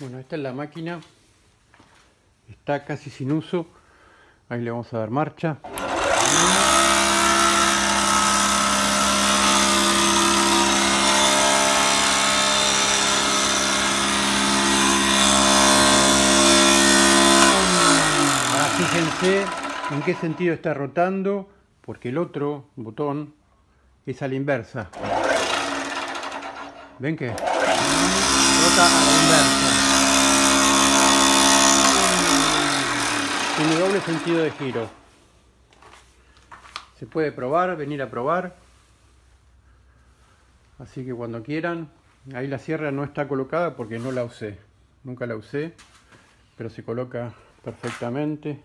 Bueno, esta es la máquina. Está casi sin uso. Ahí le vamos a dar marcha. Ahora fíjense en qué sentido está rotando, porque el otro botón es a la inversa. ¿Ven que? Rota a la inversa. Doble sentido de giro. Se puede probar, venir a probar. Así que cuando quieran. Ahí la sierra no está colocada porque no la usé. Nunca la usé. Pero se coloca perfectamente.